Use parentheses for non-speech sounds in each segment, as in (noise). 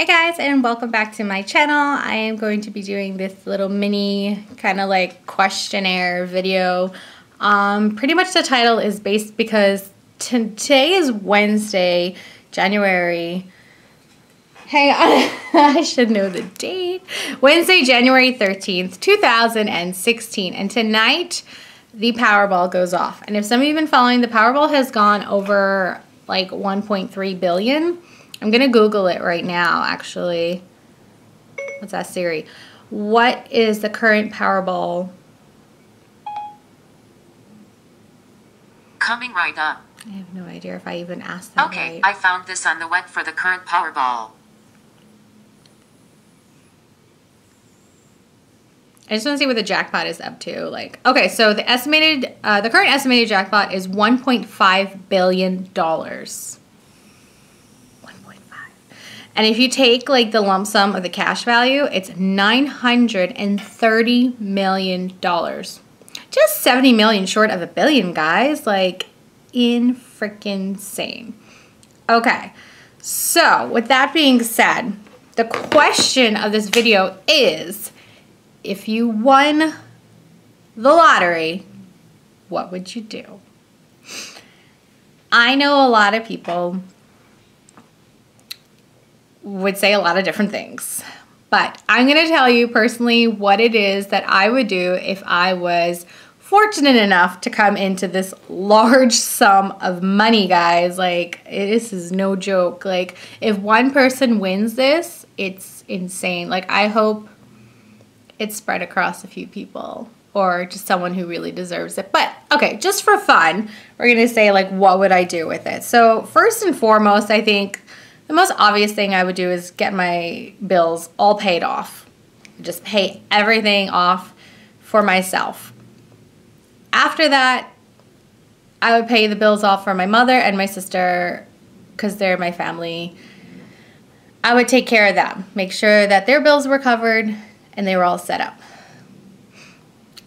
Hey guys and welcome back to my channel. I am going to be doing this little mini kind of like questionnaire video. Um, pretty much the title is based because today is Wednesday, January. Hang (laughs) on, I should know the date. Wednesday, January 13th, 2016. And tonight the Powerball goes off. And if some of you have been following, the Powerball has gone over like 1.3 billion. I'm going to Google it right now, actually. What's that, Siri? What is the current Powerball? Coming right up. I have no idea if I even asked that Okay, right. I found this on the web for the current Powerball. I just want to see what the jackpot is up to. Like, okay, so the estimated, uh, the current estimated jackpot is 1.5 billion dollars. 1.5. And if you take like the lump sum of the cash value, it's 930 million dollars. Just 70 million short of a billion, guys. Like, in freaking insane. Okay, so with that being said, the question of this video is if you won the lottery, what would you do? I know a lot of people would say a lot of different things, but I'm going to tell you personally what it is that I would do if I was fortunate enough to come into this large sum of money, guys. Like, this is no joke. Like, if one person wins this, it's insane. Like, I hope it's spread across a few people or just someone who really deserves it. But okay, just for fun, we're gonna say like, what would I do with it? So first and foremost, I think the most obvious thing I would do is get my bills all paid off. Just pay everything off for myself. After that, I would pay the bills off for my mother and my sister because they're my family. I would take care of them, make sure that their bills were covered and they were all set up.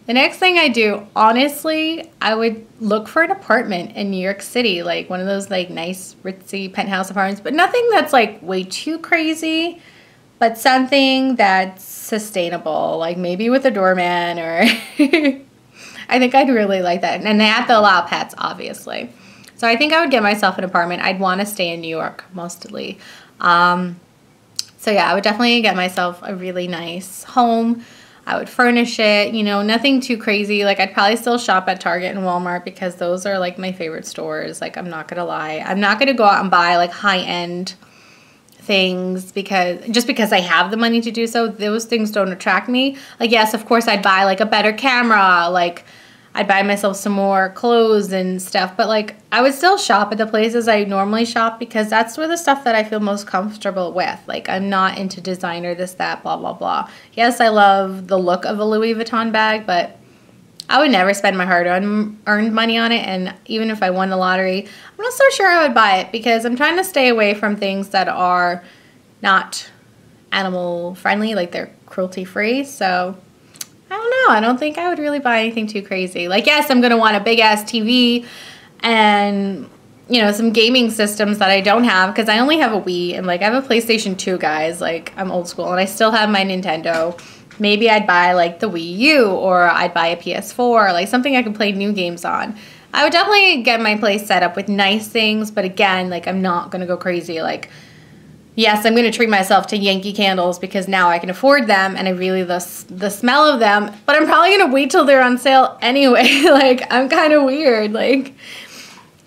The next thing I do, honestly, I would look for an apartment in New York City, like one of those like nice ritzy penthouse apartments, but nothing that's like way too crazy, but something that's sustainable, like maybe with a doorman or (laughs) I think I'd really like that. And they have to allow pets, obviously. So I think I would get myself an apartment. I'd want to stay in New York mostly. Um, so yeah, I would definitely get myself a really nice home. I would furnish it, you know, nothing too crazy. Like I'd probably still shop at Target and Walmart because those are like my favorite stores. Like I'm not gonna lie. I'm not gonna go out and buy like high end things because just because I have the money to do so, those things don't attract me. Like yes, of course I'd buy like a better camera, like I'd buy myself some more clothes and stuff, but like I would still shop at the places I normally shop because that's where the stuff that I feel most comfortable with. Like I'm not into designer, this, that, blah, blah, blah. Yes, I love the look of a Louis Vuitton bag, but I would never spend my hard earned money on it. And even if I won the lottery, I'm not so sure I would buy it because I'm trying to stay away from things that are not animal friendly, like they're cruelty free. So I don't know. I don't think I would really buy anything too crazy. Like, yes, I'm going to want a big ass TV and, you know, some gaming systems that I don't have because I only have a Wii and, like, I have a PlayStation 2, guys. Like, I'm old school and I still have my Nintendo. Maybe I'd buy, like, the Wii U or I'd buy a PS4, like something I could play new games on. I would definitely get my place set up with nice things, but again, like, I'm not going to go crazy. Like, yes, I'm going to treat myself to Yankee candles because now I can afford them and I really the the smell of them. But I'm probably going to wait till they're on sale (laughs) anyway. like I'm kind of weird. Like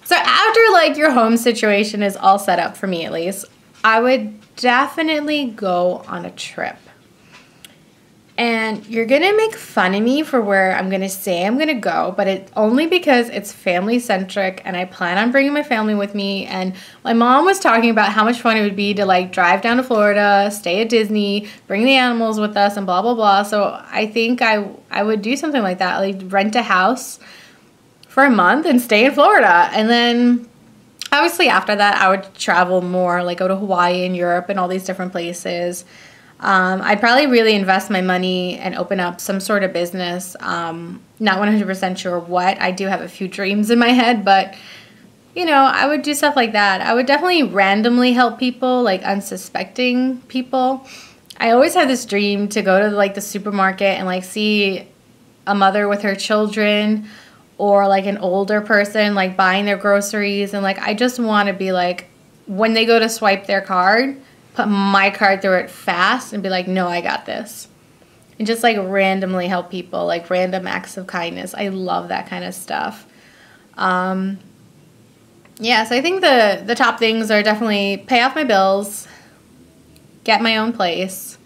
so after like your home situation is all set up for me at least, I would definitely go on a trip. And you're gonna make fun of me for where I'm gonna say I'm gonna go, but it's only because it's family centric and I plan on bringing my family with me. And my mom was talking about how much fun it would be to like drive down to Florida, stay at Disney, bring the animals with us, and blah blah blah. So I think I I would do something like that, like rent a house for a month and stay in Florida, and then obviously after that I would travel more, like go to Hawaii and Europe and all these different places. Um, I'd probably really invest my money and open up some sort of business. Um, not 100% sure what. I do have a few dreams in my head, but you know, I would do stuff like that. I would definitely randomly help people, like unsuspecting people. I always had this dream to go to like the supermarket and like see a mother with her children or like an older person like buying their groceries and like I just want to be like when they go to swipe their card, put my card through it fast and be like, "No, I got this." And just like randomly help people, like random acts of kindness. I love that kind of stuff. Um, yeah, so I think the the top things are definitely pay off my bills, get my own place.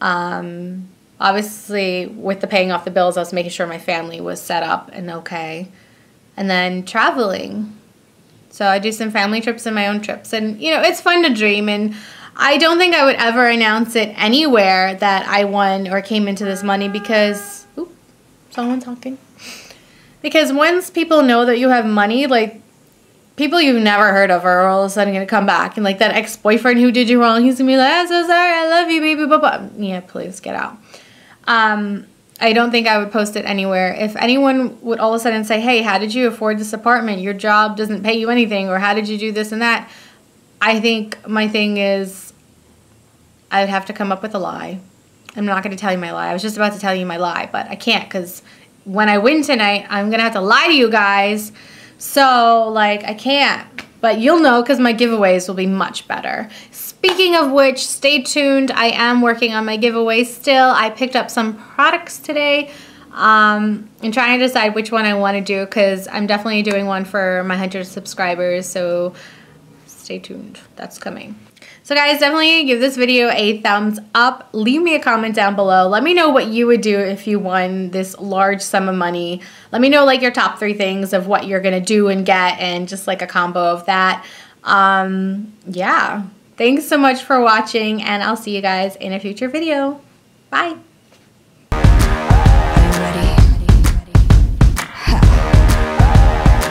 Um, obviously, with the paying off the bills, I was making sure my family was set up and okay, and then traveling. So I do some family trips and my own trips, and you know it's fun to dream. And I don't think I would ever announce it anywhere that I won or came into this money because, oop, someone talking. Because once people know that you have money, like people you've never heard of are all of a sudden gonna come back and like that ex-boyfriend who did you wrong he's gonna be like i'm so sorry i love you baby blah, blah. yeah please get out um, i don't think i would post it anywhere. If anyone would all of a sudden say hey how did you afford this apartment? Your job doesn't pay you anything or how did you do this and that? I think my thing is i'd have to come up with a lie. I'm not going to tell you my lie. I was just about to tell you my lie but i can't because when i win tonight i'm going to have to lie to you guys. So, like, I can't. But you'll know because my giveaways will be much better. Speaking of which, stay tuned. I am working on my giveaway still. I picked up some products today. Um, and trying to decide which one I want to do because I'm definitely doing one for my 100 subscribers. So stay tuned. That's coming. So guys, definitely give this video a thumbs up. Leave me a comment down below. Let me know what you would do if you won this large sum of money. Let me know like your top three things of what you're to do and get and just like a combo of that. Um, yeah. Thanks so much for watching and I'll see you guys in a future video. Bye.